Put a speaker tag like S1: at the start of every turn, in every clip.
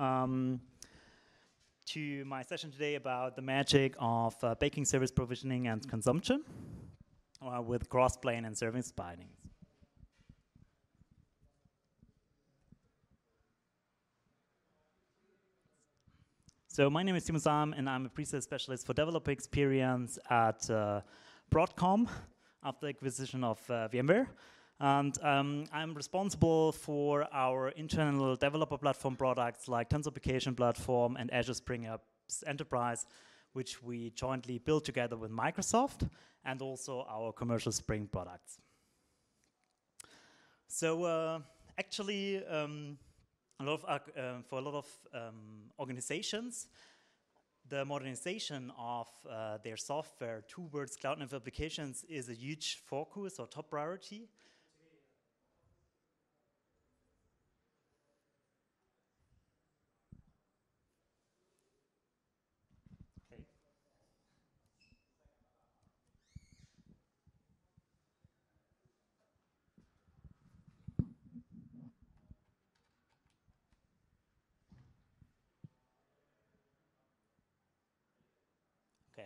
S1: um, to my session today about the magic of uh, backing service provisioning and consumption uh, with Crossplane and service bindings. So my name is Timo Salm, and I'm a pre-sales specialist for developer experience at uh, Broadcom after the acquisition of uh, VMware. And um, I'm responsible for our internal developer platform products like Tanzu Application Platform and Azure Spring Apps Enterprise, which we jointly built together with Microsoft, and also our commercial Spring products. So uh, actually, um, a lot of, uh, for a lot of um, organizations, the modernization of uh, their software towards cloud-native applications is a huge focus or top priority.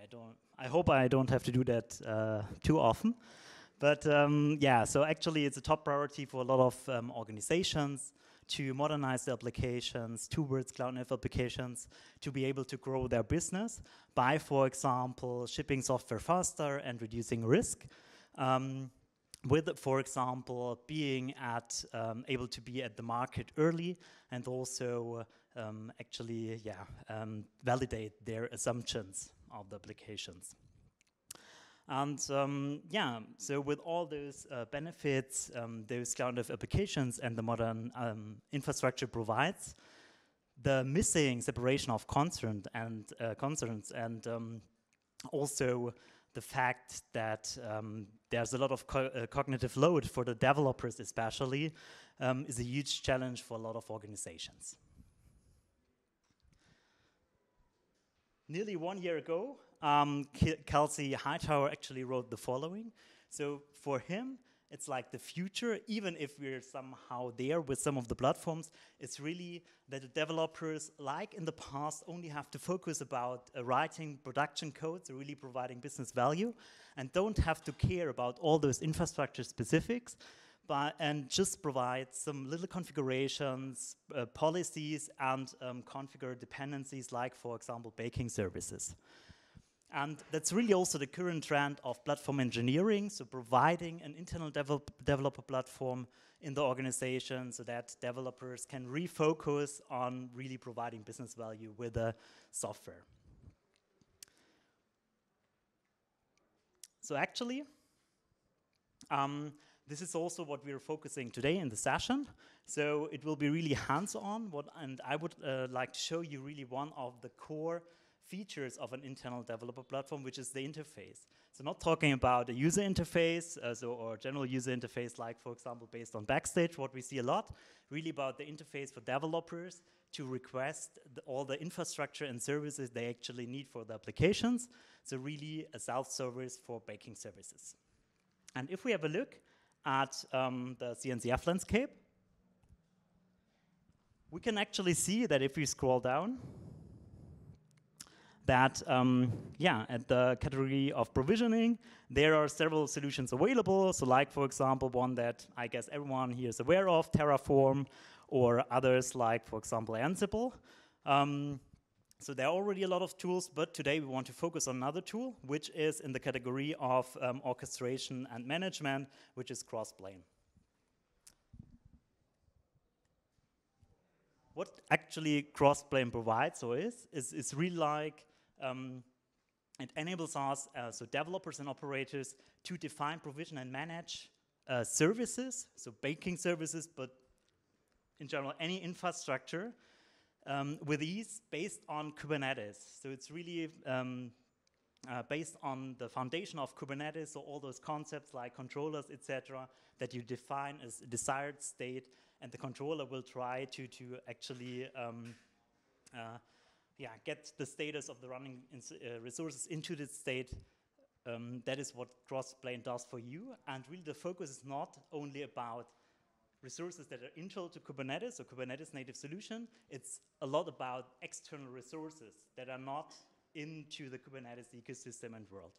S1: I don't. I hope I don't have to do that uh, too often. But um, yeah, so actually, it's a top priority for a lot of um, organizations to modernize their applications towards cloud-native applications to be able to grow their business by, for example, shipping software faster and reducing risk. Um, with, for example, being at um, able to be at the market early and also um, actually, yeah, um, validate their assumptions of the applications. And um, yeah, so with all those uh, benefits, um, those kind of applications and the modern um, infrastructure provides, the missing separation of concern and uh, concerns and um, also the fact that um, there's a lot of co uh, cognitive load for the developers especially um, is a huge challenge for a lot of organizations. Nearly one year ago, um, Kelsey Hightower actually wrote the following. So for him, it's like the future, even if we're somehow there with some of the platforms, it's really that the developers, like in the past, only have to focus about uh, writing production codes, really providing business value, and don't have to care about all those infrastructure specifics, and just provide some little configurations, uh, policies, and um, configure dependencies like, for example, backing services. And that's really also the current trend of platform engineering, so providing an internal develop developer platform in the organization so that developers can refocus on really providing business value with the software. So actually, um, this is also what we're focusing today in the session. So it will be really hands-on, and I would uh, like to show you really one of the core features of an internal developer platform, which is the interface. So not talking about a user interface uh, so, or general user interface like, for example, based on Backstage, what we see a lot, really about the interface for developers to request the, all the infrastructure and services they actually need for the applications. So really a self-service for backing services. And if we have a look at um, the CNCF landscape, we can actually see that if we scroll down, that, um, yeah, at the category of provisioning, there are several solutions available. So like, for example, one that I guess everyone here is aware of, Terraform, or others like, for example, Ansible. Um, so there are already a lot of tools, but today we want to focus on another tool, which is in the category of um, orchestration and management, which is Crossplane. What actually Crossplane provides or is, is, is really like, um, it enables us, uh, so developers and operators, to define, provision, and manage uh, services, so backing services, but in general, any infrastructure um, with ease based on Kubernetes. So it's really um, uh, based on the foundation of Kubernetes, so all those concepts like controllers, etc., that you define as a desired state, and the controller will try to to actually um, uh, yeah get the status of the running uh, resources into this state. Um, that is what Crossplane does for you, and really the focus is not only about resources that are internal to Kubernetes or Kubernetes native solution. It's a lot about external resources that are not into the Kubernetes ecosystem and world.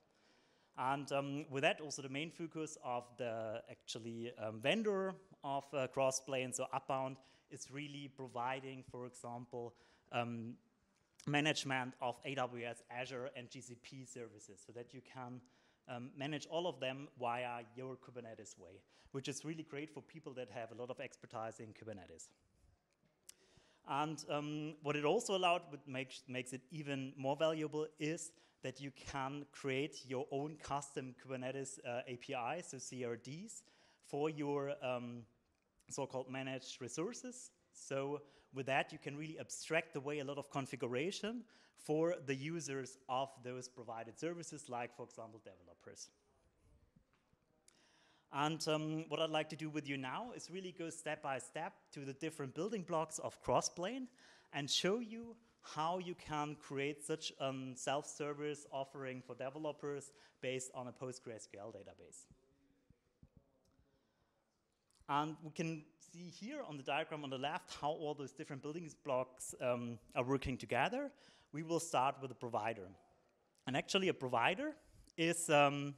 S1: And um, with that, also the main focus of the actually um, vendor of uh, Crossplane, so Upbound, is really providing, for example, um, management of AWS, Azure, and GCP services so that you can um, manage all of them via your Kubernetes way, which is really great for people that have a lot of expertise in Kubernetes. And um, what it also allowed, what makes, makes it even more valuable, is that you can create your own custom Kubernetes uh, APIs, so CRDs, for your um, so-called managed resources. So with that, you can really abstract away a lot of configuration for the users of those provided services, like, for example, developers. And um, what I'd like to do with you now is really go step by step to the different building blocks of Crossplane and show you how you can create such a um, self-service offering for developers based on a PostgreSQL database. And we can see here on the diagram on the left how all those different building blocks um, are working together. We will start with a provider. And actually a provider is um,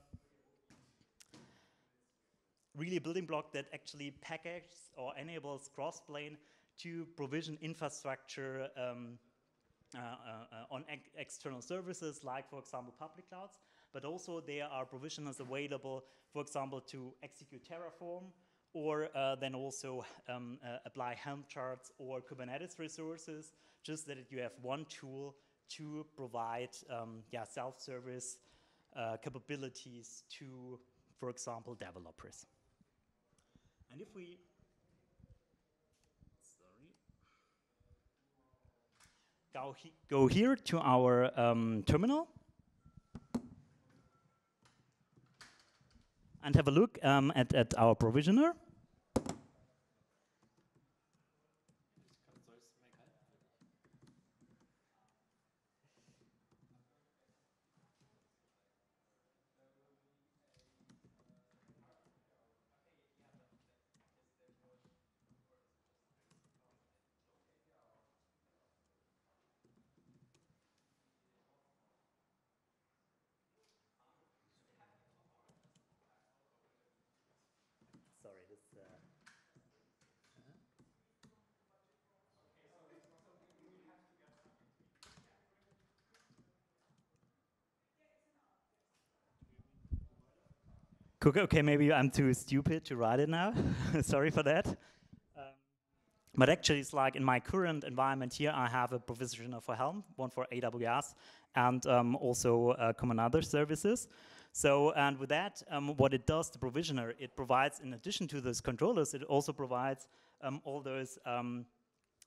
S1: really a building block that actually packages or enables Crossplane to provision infrastructure um, uh, uh, uh on ex external services like, for example, public clouds, but also there are provisioners available, for example, to execute Terraform or uh, then also um, uh, apply Helm charts or Kubernetes resources, just that you have one tool to provide um, yeah, self-service uh, capabilities to, for example, developers. And if we, sorry, go, he go here to our um, terminal, and have a look um, at, at our provisioner. Okay, maybe I'm too stupid to write it now. Sorry for that. Um, but actually, it's like in my current environment here, I have a provisioner for Helm, one for AWS, and um, also uh, common other services. So, and with that, um, what it does, the provisioner, it provides, in addition to those controllers, it also provides um, all those um,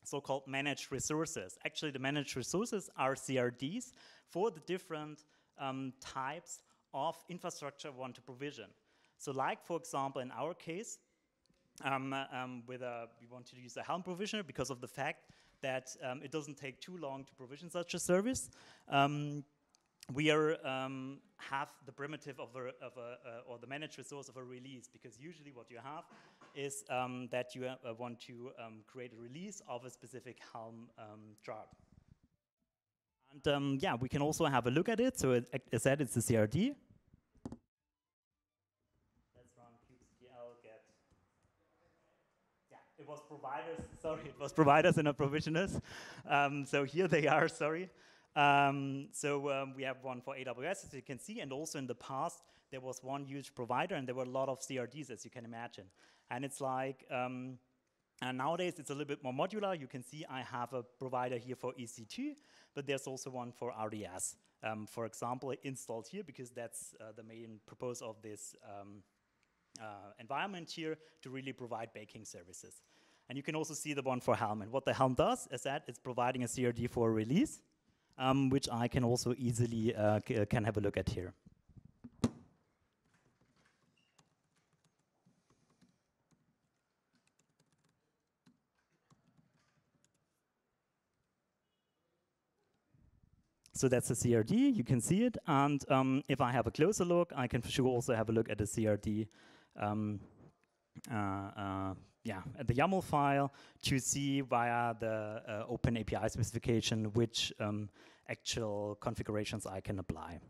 S1: so-called managed resources. Actually, the managed resources are CRDs for the different um, types of infrastructure want to provision. So like, for example, in our case, um, um, with a, we want to use a Helm provisioner because of the fact that um, it doesn't take too long to provision such a service. Um, we are um, have the primitive of a, of a uh, or the managed resource of a release because usually what you have is um, that you uh, want to create a release of a specific Helm chart. And yeah, we can also have a look at it. So as said, it's the CRD. Was providers, sorry, it was providers and not provisioners. Um, so here they are, sorry. Um, so um, we have one for AWS, as you can see, and also in the past, there was one huge provider, and there were a lot of CRDs, as you can imagine. And it's like, um, and nowadays it's a little bit more modular. You can see I have a provider here for EC2, but there's also one for RDS. Um, for example, installed here because that's uh, the main purpose of this um, uh, environment here to really provide backing services. And you can also see the one for Helm. And what the Helm does is that it's providing a CRD for release, um, which I can also easily uh, can have a look at here. So that's the CRD, you can see it. And um, if I have a closer look, I can for sure also have a look at the CRD um, uh, uh, yeah, the YAML file to see via the uh, Open API specification which um, actual configurations I can apply.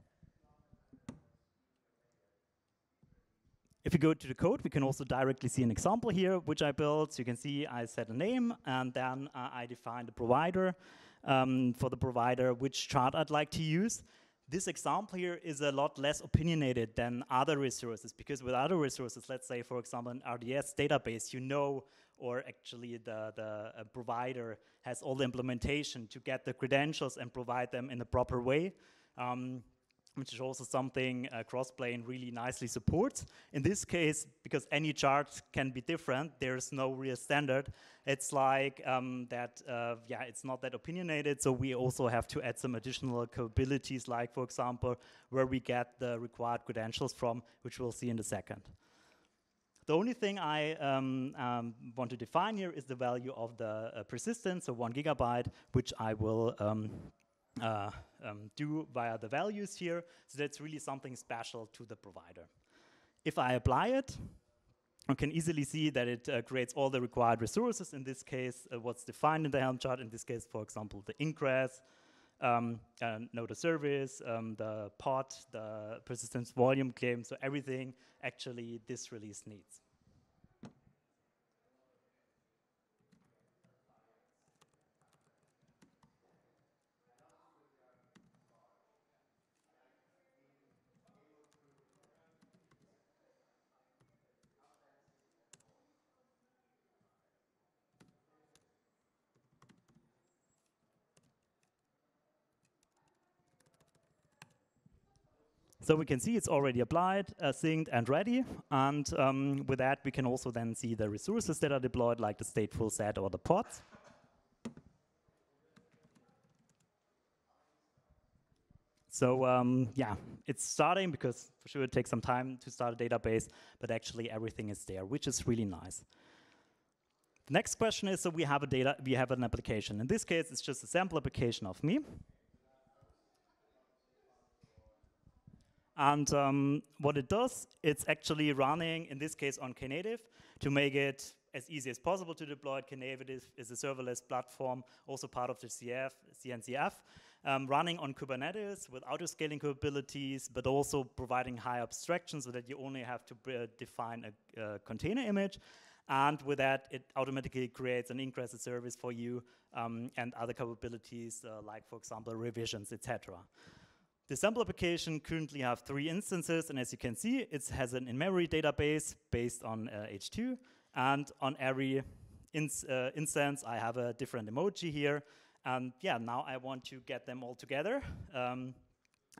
S1: If you go to the code, we can also directly see an example here, which I built. So you can see I set a name, and then uh, I define the provider um, for the provider, which chart I'd like to use. This example here is a lot less opinionated than other resources, because with other resources, let's say, for example, an RDS database, you know, or actually the, the uh, provider has all the implementation to get the credentials and provide them in the proper way. Um, which is also something uh, Crossplane really nicely supports. In this case, because any chart can be different, there's no real standard. It's like um, that, uh, yeah, it's not that opinionated, so we also have to add some additional capabilities, like, for example, where we get the required credentials from, which we'll see in a second. The only thing I um, um, want to define here is the value of the uh, persistence, so one gigabyte, which I will um, uh, um, do via the values here. So that's really something special to the provider. If I apply it, I can easily see that it uh, creates all the required resources. In this case, uh, what's defined in the Helm chart. In this case, for example, the ingress, um, know the service, um, the pod, the persistence volume claim. So everything actually this release needs. So we can see it's already applied, uh, synced, and ready. And um, with that, we can also then see the resources that are deployed, like the stateful set or the pods. So um, yeah, it's starting because for sure it takes some time to start a database, but actually everything is there, which is really nice. The next question is, so we have a data, we have an application. In this case, it's just a sample application of me. And um, what it does, it's actually running, in this case, on Knative to make it as easy as possible to deploy. Knative is a serverless platform, also part of the CF, CNCF, um, running on Kubernetes with auto-scaling capabilities, but also providing high abstraction so that you only have to uh, define a, container image. And with that, it automatically creates an ingress service for you um, and other capabilities, uh, like, for example, revisions, etc. The sample application currently have three instances, and as you can see, it has an in-memory database based on uh, H2, and on every ins uh, instance, I have a different emoji here. And yeah, now I want to get them all together. Um,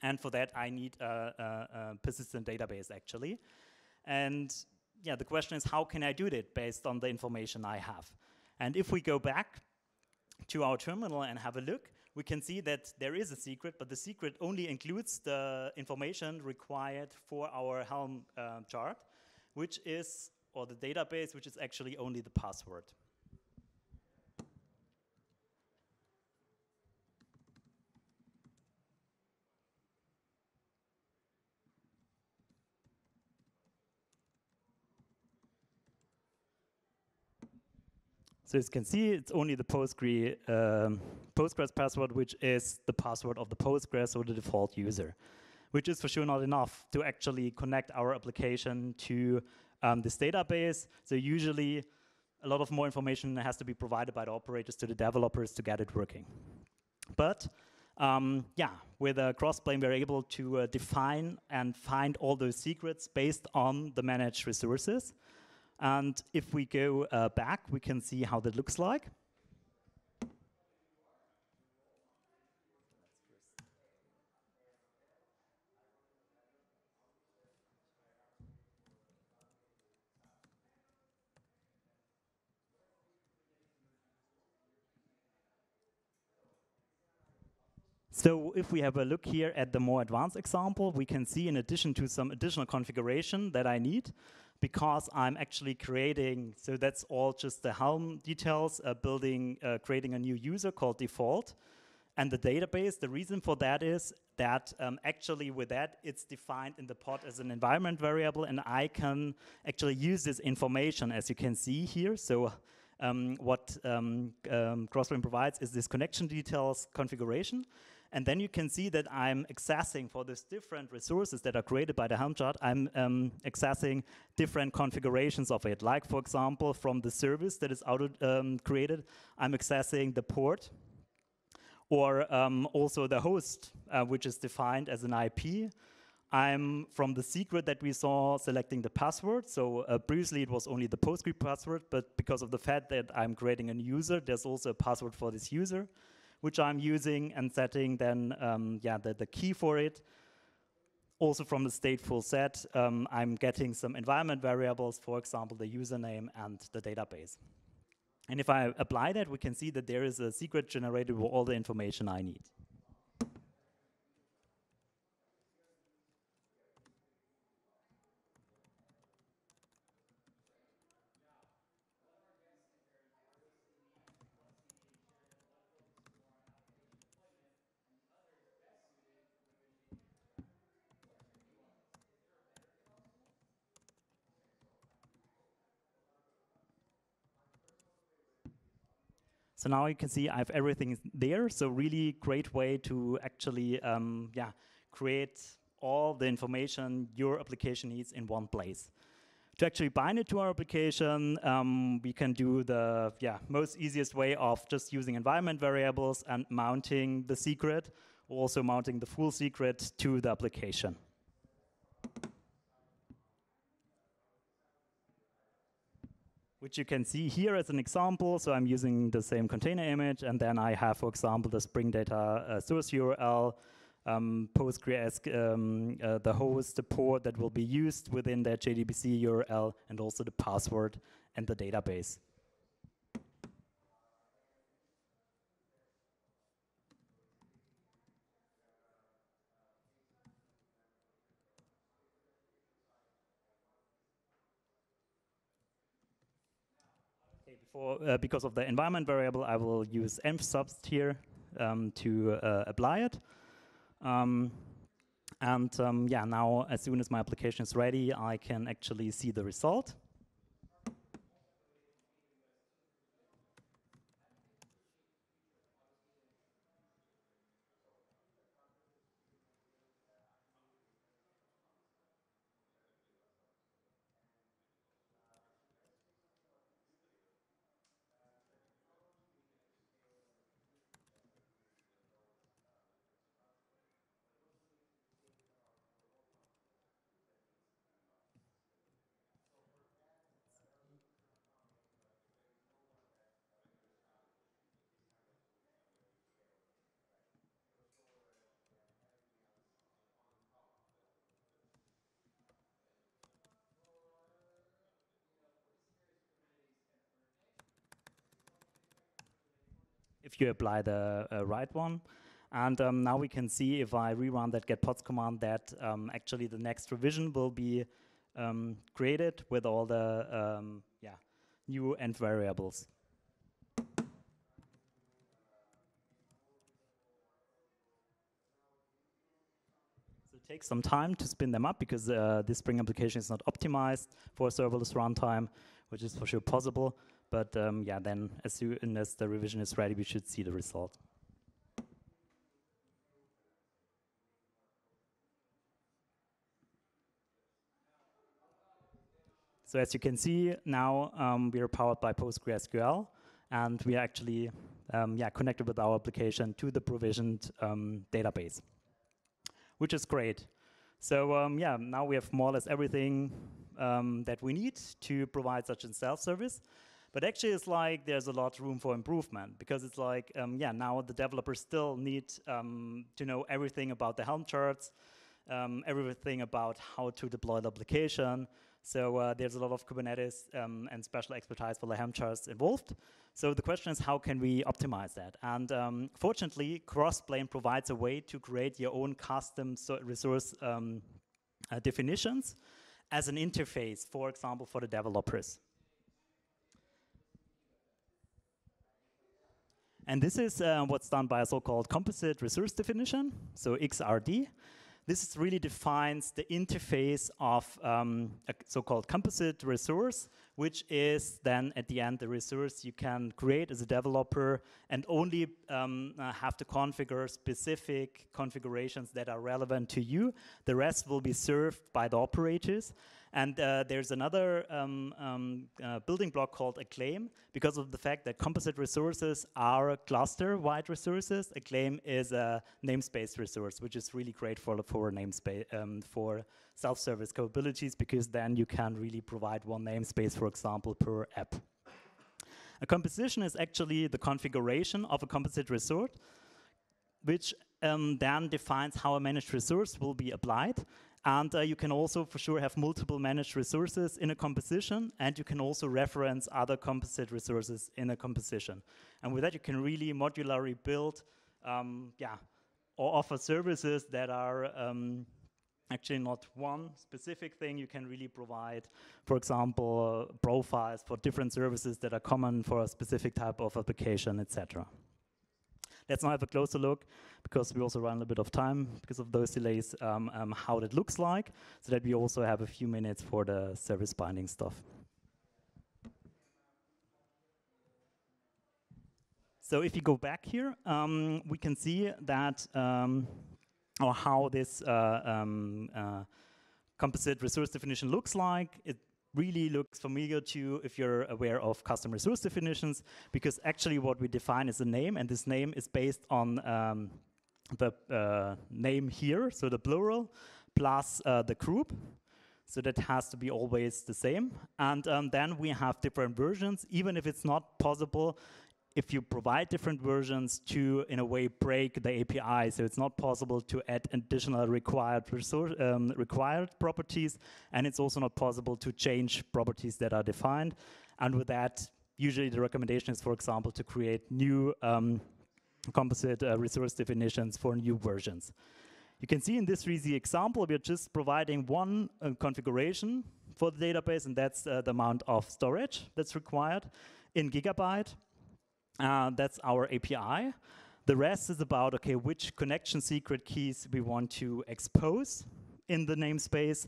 S1: and for that, I need a, a, a, persistent database, actually. And yeah, the question is, how can I do that based on the information I have? And if we go back to our terminal and have a look, we can see that there is a secret, but the secret only includes the information required for our Helm uh, chart, which is, or the database, which is actually only the password. So as you can see, it's only the Postgre, um, Postgres password, which is the password of the Postgres or the default user, which is for sure not enough to actually connect our application to um, this database. So usually a lot of more information has to be provided by the operators to the developers to get it working. But um, yeah, with a Crossplane, we're able to uh, define and find all those secrets based on the managed resources. And if we go uh, back, we can see how that looks like. So if we have a look here at the more advanced example, we can see in addition to some additional configuration that I need, because I'm actually creating, so that's all just the Helm details, uh, building, uh, creating a new user called default. And the database, the reason for that is that um, actually with that, it's defined in the pod as an environment variable, and I can actually use this information, as you can see here. So um, what um, um, Crossplane provides is this connection details configuration. And then you can see that I'm accessing for these different resources that are created by the Helm chart, I'm um, accessing different configurations of it. Like, for example, from the service that is auto um, created, I'm accessing the port or um, also the host, uh, which is defined as an IP. I'm from the secret that we saw selecting the password. So uh, previously it was only the Postgres password, but because of the fact that I'm creating a user, there's also a password for this user, which I'm using and setting then um, yeah the, the key for it. Also from the stateful set, um, I'm getting some environment variables, for example, the username and the database. And if I apply that, we can see that there is a secret generated with all the information I need. So now you can see I have everything there. So really great way to actually um, yeah, create all the information your application needs in one place. To actually bind it to our application, um, we can do the yeah, most easiest way of just using environment variables and mounting the secret, also mounting the full secret to the application. Which you can see here as an example. So I'm using the same container image, and then I have, for example, the Spring Data uh, source URL, um, Postgres, um, uh, the host, the port that will be used within that JDBC URL, and also the password and the database. For uh, because of the environment variable, I will use env here um, to uh, apply it. Um, and um, yeah, now as soon as my application is ready, I can actually see the result. If you apply the uh, right one. And um, now we can see if I rerun that get pods command that um, actually the next revision will be um, created with all the um, yeah new env variables. So it takes some time to spin them up because uh, this Spring application is not optimized for serverless runtime, which is for sure possible. But um, yeah, then as soon as the revision is ready, we should see the result. So as you can see, now um, we are powered by PostgreSQL, and we are actually um, yeah, connected with our application to the provisioned um, database, which is great. So um, yeah, now we have more or less everything um, that we need to provide such a self-service. But actually, it's like there's a lot of room for improvement because it's like, um, yeah, now the developers still need um, to know everything about the Helm charts, um, everything about how to deploy the application. So uh, there's a lot of Kubernetes um, and special expertise for the Helm charts involved. So the question is, how can we optimize that? And um, fortunately, Crossplane provides a way to create your own custom so resource um, uh, definitions as an interface, for example, for the developers. And this is uh, what's done by a so-called composite resource definition, so XRD. This really defines the interface of um, a so-called composite resource, which is then at the end the resource you can create as a developer and only um, uh, have to configure specific configurations that are relevant to you. The rest will be served by the operators. And uh, there's another um, um, uh, building block called Acclaim because of the fact that composite resources are cluster-wide resources. Acclaim is a namespace resource, which is really great for for namespace um, for self-service capabilities because then you can really provide one namespace, for example, per app. A composition is actually the configuration of a composite resource, which um, then defines how a managed resource will be applied. And uh, you can also for sure have multiple managed resources in a composition, and you can also reference other composite resources in a composition. And with that, you can really modularly build, um, yeah, or offer services that are um, actually not one specific thing. You can really provide, for example, profiles for different services that are common for a specific type of application, etc. Let's now have a closer look, because we also run a little bit of time because of those delays, um, um, how that looks like, so that we also have a few minutes for the service binding stuff. So if you go back here, um, we can see that, um, or how this uh, um, uh, composite resource definition looks like. It really looks familiar to you if you're aware of custom resource definitions, because actually what we define is a name, and this name is based on um, the uh, name here, so the plural, plus uh, the group. So that has to be always the same. And um, then we have different versions, even if it's not possible if you provide different versions to, in a way, break the API, so it's not possible to add additional required resource, um, required properties, and it's also not possible to change properties that are defined. And with that, usually the recommendation is, for example, to create new um, composite uh, resource definitions for new versions. You can see in this easy example, we're just providing one uh, configuration for the database, and that's uh, the amount of storage that's required in gigabyte. Uh, that's our API. The rest is about, okay, which connection secret keys we want to expose in the namespace.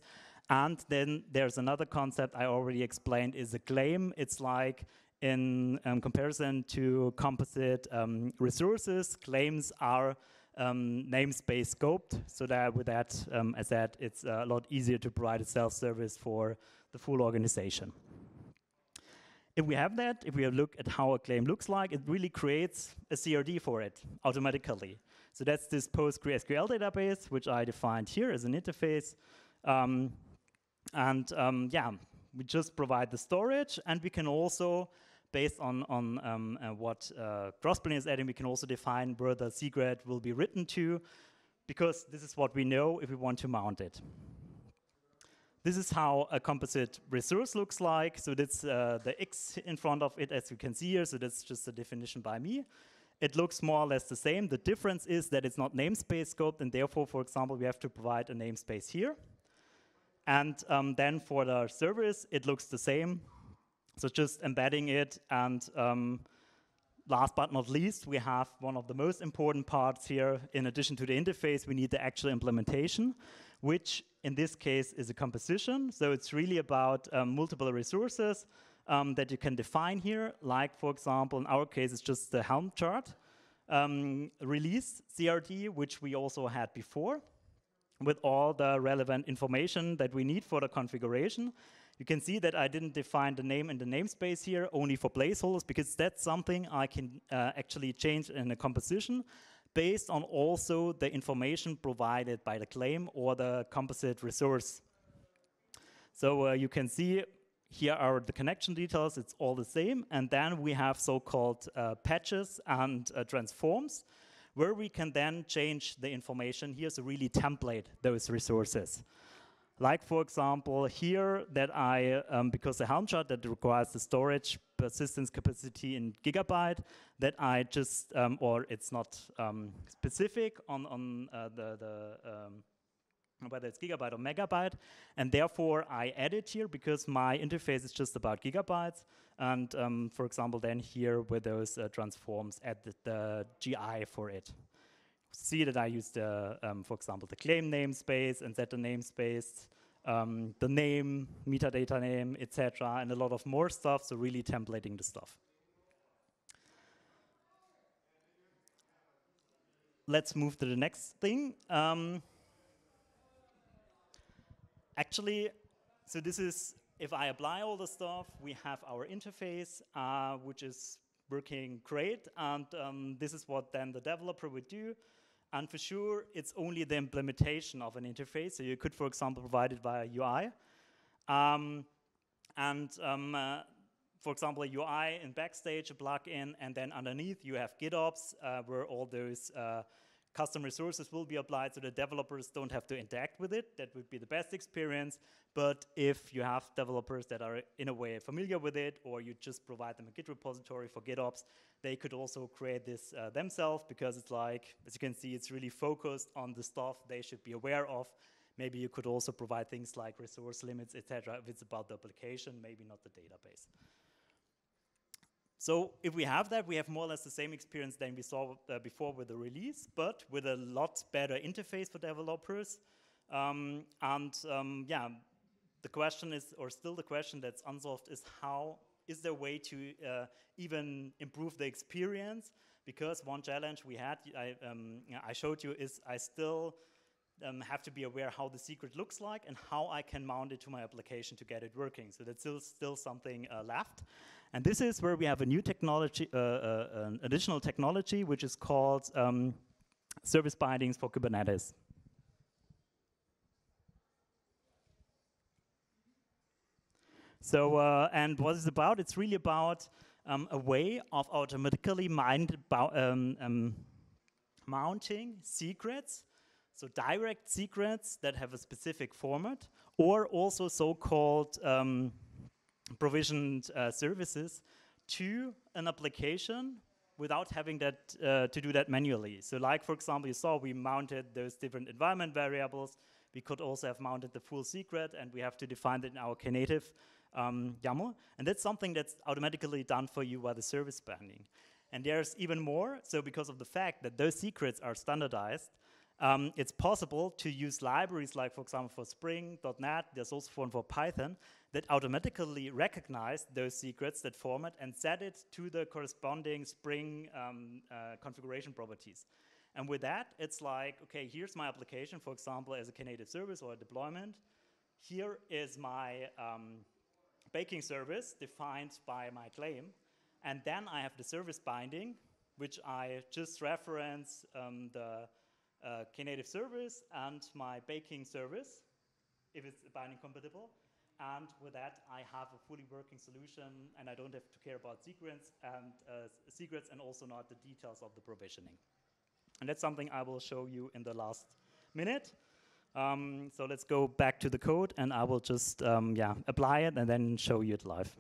S1: And then there's another concept I already explained is a claim. It's like in um, comparison to composite um, resources, claims are um, namespace scoped, so that with that, um, as said, it's a lot easier to provide a self-service for the full organization. If we have that, if we look at how a claim looks like, it really creates a CRD for it automatically. So that's this PostgreSQL database, which I defined here as an interface. Um, and um, yeah, we just provide the storage, and we can also, based on, on um, uh, what uh, Crossplane is adding, we can also define where the secret will be written to, because this is what we know if we want to mount it. This is how a composite resource looks like. So that's uh, the X in front of it, as you can see here. So that's just a definition by me. It looks more or less the same. The difference is that it's not namespace scoped, and therefore, for example, we have to provide a namespace here. And um, then for the service, it looks the same. So just embedding it. And um, last but not least, we have one of the most important parts here. In addition to the interface, we need the actual implementation which in this case is a composition. So it's really about um, multiple resources um, that you can define here. Like, for example, in our case, it's just the Helm chart um, release CRD, which we also had before with all the relevant information that we need for the configuration. You can see that I didn't define the name in the namespace here, only for placeholders, because that's something I can uh, actually change in a composition based on also the information provided by the claim or the composite resource. So uh, you can see here are the connection details, it's all the same. And then we have so-called uh, patches and uh, transforms, where we can then change the information here, so really template those resources. Like for example, here that I, um, because the Helm chart that requires the storage persistence capacity in gigabyte, that I just, um, or it's not um, specific on, on uh, the, the um, whether it's gigabyte or megabyte. And therefore, I add it here because my interface is just about gigabytes. And um, for example, then here with those uh, transforms, add the, the, GI for it. See that I use the, um, for example, the claim namespace and set the namespace, um, the name, metadata name, etc., and a lot of more stuff. So really templating the stuff. Let's move to the next thing. Um, actually, so this is, if I apply all the stuff, we have our interface, uh, which is working great. And um, this is what then the developer would do. And for sure, it's only the implementation of an interface. So you could, for example, provide it via UI. Um, and um, uh, for example, a UI in Backstage, a plugin, and then underneath you have GitOps, uh, where all those uh, custom resources will be applied so the developers don't have to interact with it. That would be the best experience. But if you have developers that are in a way familiar with it, or you just provide them a Git repository for GitOps, they could also create this uh, themselves because it's like, as you can see, it's really focused on the stuff they should be aware of. Maybe you could also provide things like resource limits, etc. if it's about the application, maybe not the database. So if we have that, we have more or less the same experience than we saw uh, before with the release, but with a lot better interface for developers. Um, and um, yeah, the question is, or still the question that's unsolved is how is there a way to uh, even improve the experience? Because one challenge we had, I, um, I showed you, is I still um, have to be aware how the secret looks like and how I can mount it to my application to get it working. So that's still, still something uh, left. And this is where we have a new technology, uh, uh, an additional technology, which is called um, service bindings for Kubernetes. So, uh, and what it's about, it's really about um, a way of automatically um, um, mounting secrets, so direct secrets that have a specific format, or also so-called um, provisioned uh, services to an application without having that uh, to do that manually. So like, for example, you saw we mounted those different environment variables. We could also have mounted the full secret and we have to define it in our Knative um, YAML. And that's something that's automatically done for you by the service binding. And there's even more. So because of the fact that those secrets are standardized, um, it's possible to use libraries like, for example, for Spring, .NET, there's also one for Python, that automatically recognize those secrets, that format, and set it to the corresponding Spring um, uh, configuration properties. And with that, it's like, okay, here's my application, for example, as a Knative service or a deployment. Here is my um, backing service defined by my claim. And then I have the service binding, which I just reference um, the uh, Knative service and my backing service, if it's binding compatible. And with that, I have a fully working solution, and I don't have to care about secrets and uh, secrets, and also not the details of the provisioning. And that's something I will show you in the last minute. Um, so let's go back to the code, and I will just um, yeah apply it and then show you it live.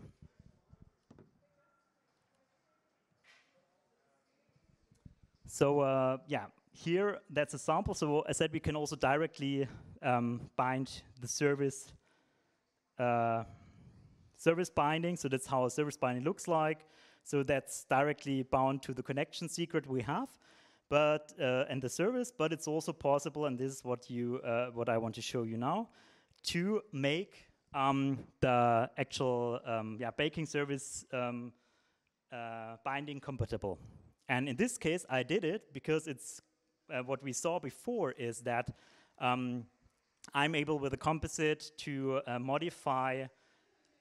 S1: So uh, yeah, here that's a sample. So I said we can also directly um, bind the service uh, service binding. So that's how a service binding looks like. So that's directly bound to the connection secret we have, but uh, and the service. But it's also possible, and this is what you uh, what I want to show you now, to make um, the actual um, yeah backing service um, uh, binding compatible. And in this case, I did it because it's uh, what we saw before is that um, I'm able with a composite to uh, modify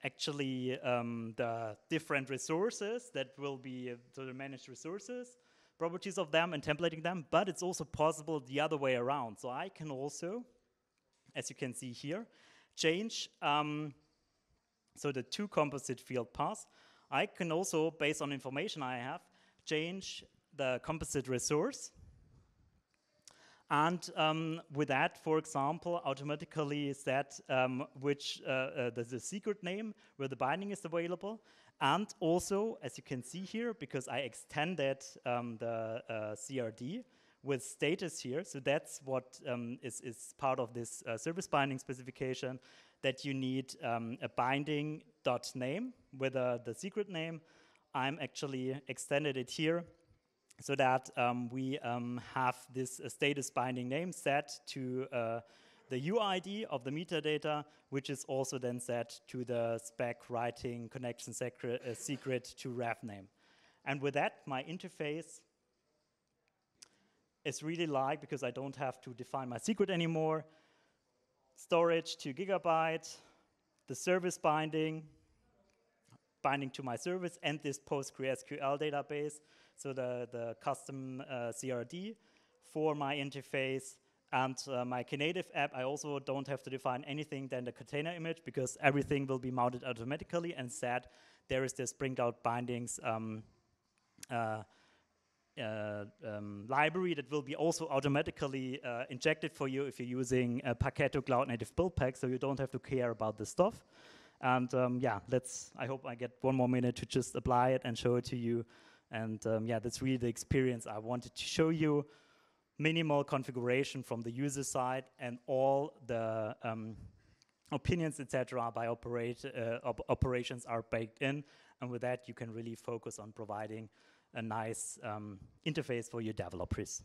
S1: actually um, the different resources that will be uh, the managed resources, properties of them and templating them, but it's also possible the other way around. So I can also, as you can see here, change um, so the two composite field paths. I can also, based on information I have, change the composite resource and um, with that, for example, automatically set um, which uh, uh, the, the, secret name where the binding is available. And also, as you can see here, because I extended um, the uh, CRD with status here. So that's what um, is is, part of this uh, service binding specification that you need um, a binding dot name with uh, the secret name. I'm actually extended it here so that um, we um, have this uh, status binding name set to uh, the UID of the metadata, which is also then set to the spec writing connection secret, uh, secret to ref name. And with that, my interface is really like, because I don't have to define my secret anymore, storage 2 gigabyte, the service binding, binding to my service, and this PostgreSQL database, so the, the custom uh, CRD for my interface, and uh, my Knative app, I also don't have to define anything than the container image because everything will be mounted automatically and set. There is this Spring Cloud bindings um, uh, uh, um, library that will be also automatically uh, injected for you if you're using a Paketo Cloud Native build pack, so you don't have to care about this stuff. And um, yeah, let's. I hope I get one more minute to just apply it and show it to you. And um, yeah, that's really the experience I wanted to show you. Minimal configuration from the user side and all the um, opinions, etc., by operate, uh, op operations are baked in. And with that, you can really focus on providing a nice um, interface for your developers.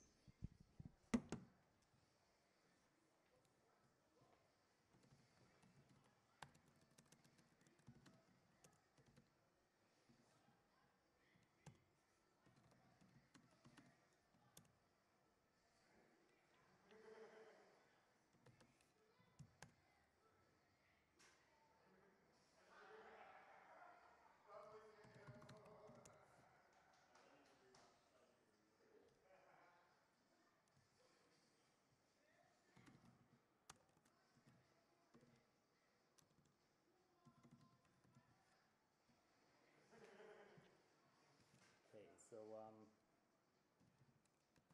S1: So um,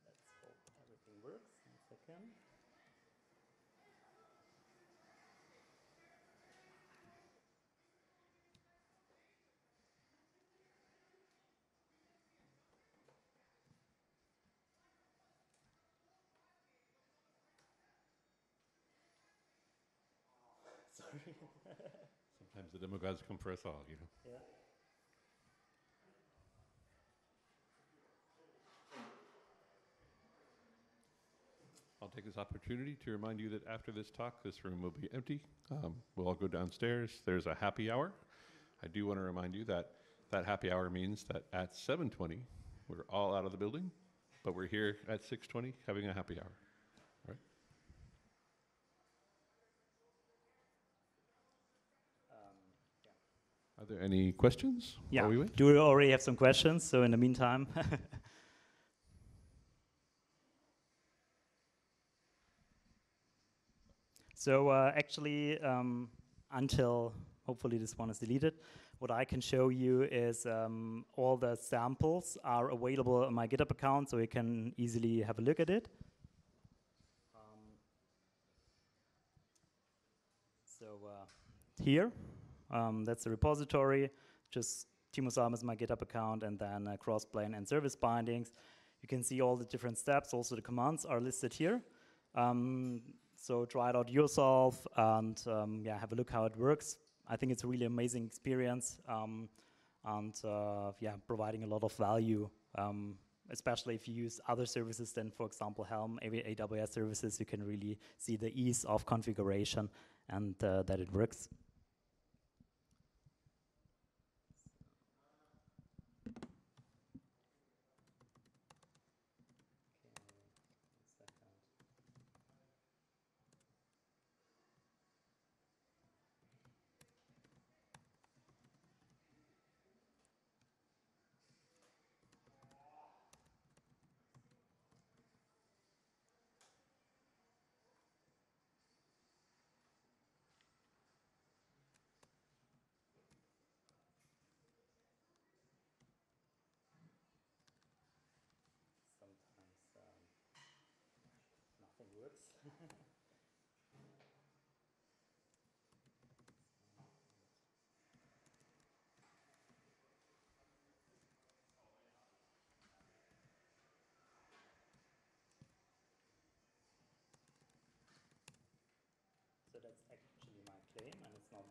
S1: let's hope everything works. One second. Sorry.
S2: Sometimes the demo come for us all, you know.
S1: Yeah.
S2: Take this opportunity to remind you that after this talk, this room will be empty. Um, we'll all go downstairs. There's a happy hour. I do want to remind you that that happy hour means that at 7:20 we're all out of the building, but we're here at 6:20 having a happy hour. All right. Are there any questions?
S1: Yeah.
S2: we?
S1: Do we already have some questions? So in the meantime. so uh, actually, um, until hopefully this one is deleted, what I can show you is um, all the samples are available on my GitHub account, so you can easily have a look at it. Um, so uh, here, um, that's the repository. Just Timo Salm is my GitHub account, and then uh, crossplane and service bindings. You can see all the different steps. Also, the commands are listed here. Um, so try it out yourself, and um, yeah, have a look how it works. I think it's a really amazing experience, um, and uh, yeah, providing a lot of value. Um, especially if you use other services than, for example, Helm, AWS services, you can really see the ease of configuration and uh, that it works.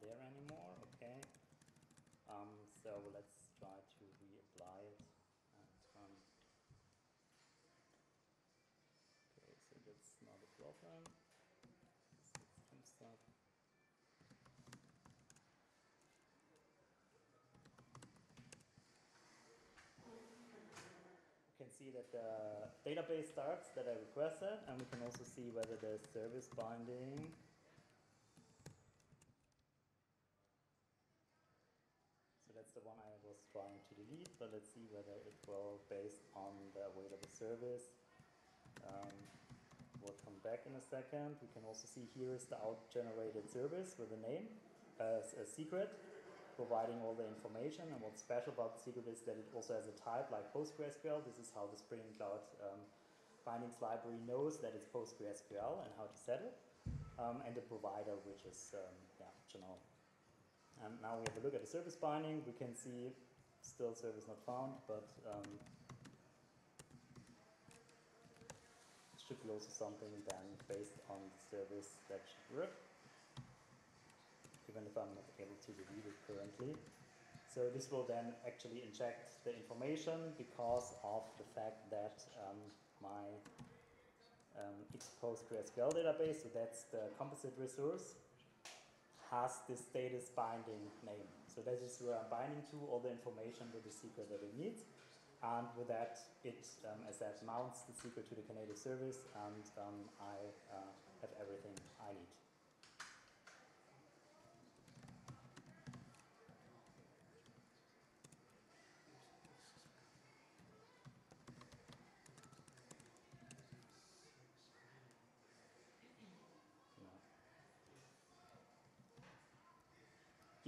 S1: There anymore. Okay. Um, so let's try to reapply it. And, um, okay, so that's not a problem. Stuff. You can see that the database starts that I requested, and we can also see whether there's service binding. So that's the one I was trying to delete, but let's see whether it will, based on the available service. Um, we'll come back in a second. We can also see here is the out-generated service with a name as a secret, providing all the information. And what's special about the secret is that it also has a type like PostgreSQL. This is how the Spring Cloud um, bindings library knows that it's PostgreSQL and how to set it. Um, and the provider, which is um, yeah, Janelle. And now we have a look at the service binding. We can see still service not found, but um, it should be also something then based on the service that should work, even if I'm not able to delete it currently. So this will then actually inject the information because of the fact that um, my um, PostgreSQL database, so that's the composite resource has this status binding name. So that is where I'm binding to all the information with the secret that it needs. And with that, it, um, as that, mounts the secret to the Knative service, and um, I uh, have everything I need.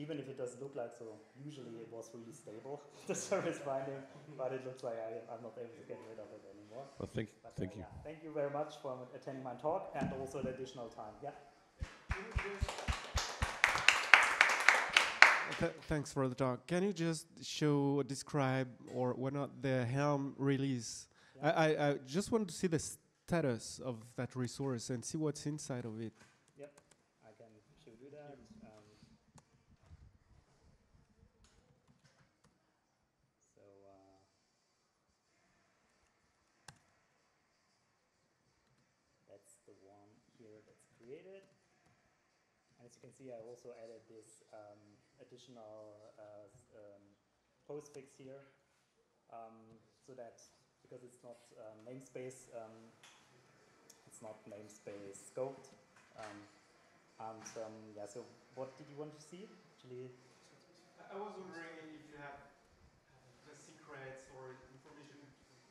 S1: Even if it doesn't look like so, usually it was really stable, the service binding, but it looks like I, I'm not able to get rid of it anymore.
S2: Well, thank,
S1: But,
S2: thank
S1: uh,
S2: you.
S1: yeah, thank you very much for attending my talk and also the additional time. Yeah.
S3: Th- thanks for the talk. Can you just show, describe, or why not the Helm release?
S1: Yeah.
S3: I, I, I just want to see the status of that resource and see what's inside of it.
S1: I can show you that. Um, so, uh, that's the one here that's created. And as you can see, I also added this um, additional uh, um, postfix here, um, so that because it's not um, namespace, um, it's not namespace scoped. And yeah, so what did you want to see? Actually,
S3: I was wondering if you have the secrets or information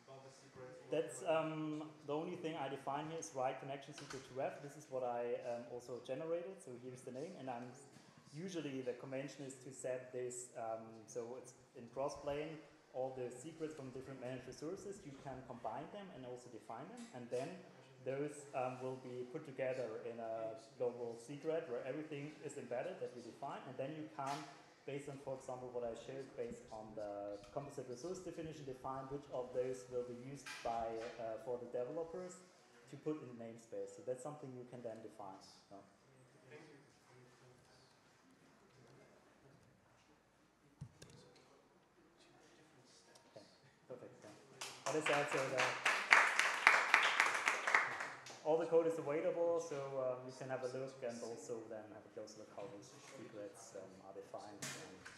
S3: about the secrets.
S1: That's um, the only thing I define here is write connection secret to ref. This is what I um, also generated. So here's the name, and I'm usually the convention is to set this. Um, so it's in crossplane. All the secrets from different managed resources, you can combine them and also define them, and then those um, will be put together in a global secret where everything is embedded that we define, and then you can, based on, for example, what I showed, based on the composite resource definition, define which of those will be used by uh, for the developers to put in the namespace. So that's something you can then define. So. Okay, perfect. Yeah. But as I so the, all the code is available, so um, you can have a look and also then have a closer look how those secrets um, are defined.